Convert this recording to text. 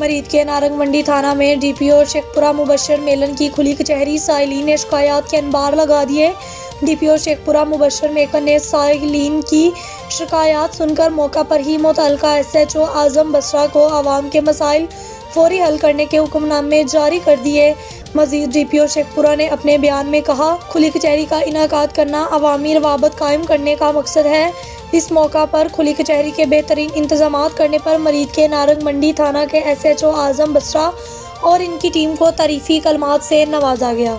मरीद के नारंग मंडी थाना में डीपीओ शेखपुरा मुबशर मेलन की खुली कचहरी साइलिन ने शिकायत के अनबार लगा दिए डीपीओ शेखपुरा मुबशर मेकर ने साइलिन की शिकायत सुनकर मौका पर ही मुतल S H O Azam Basra को आवाम के मसाइल फौरी हल करने के हुक्मनामे जारी कर दिए Majeed D P O Sheikhupura ने अपने बयान में कहा खुली कचहरी का इनका करना अवामी रवाबत कायम करने का मकसद है इस मौका पर खुली कचहरी के बेहतरीन इंतज़ाम करने पर मरीज़ के नारंग मंडी थाना के एसएचओ आज़म बसरा और इनकी टीम को तारीफी कलमात से नवाजा गया।